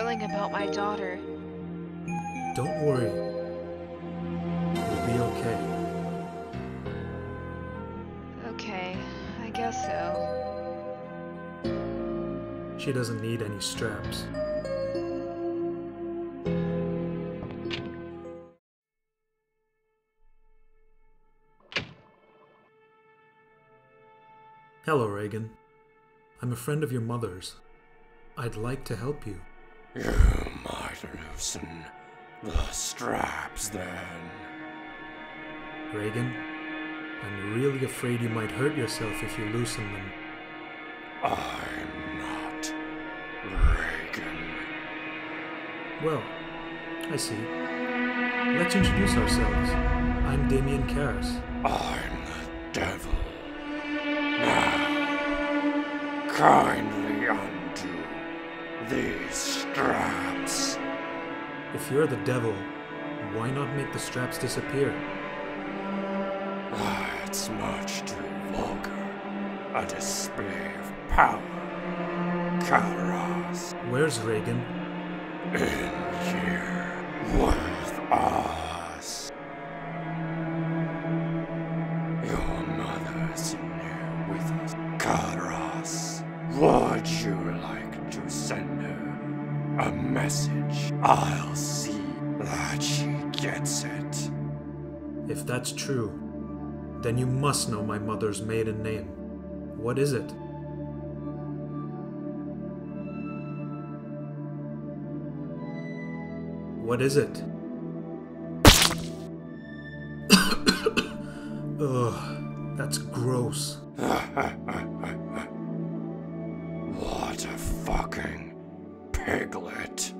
thrilling about my daughter. Don't worry. You'll be okay. Okay, I guess so. She doesn't need any straps. Hello, Regan. I'm a friend of your mother's. I'd like to help you. You might loosen the straps then. Regan, I'm really afraid you might hurt yourself if you loosen them. I'm not Regan. Well, I see. Let's introduce ourselves. I'm Damien Karras. I'm the devil. Now, kindly these straps. If you're the devil, why not make the straps disappear? Ah, That's much too vulgar. A display of power. Karras. Where's Regan? In here with us. Your mother's in here with us. Karras. Would you like send her a message? I'll see that she gets it. If that's true, then you must know my mother's maiden name. What is it? What is it? Ugh, that's gross. fucking piglet.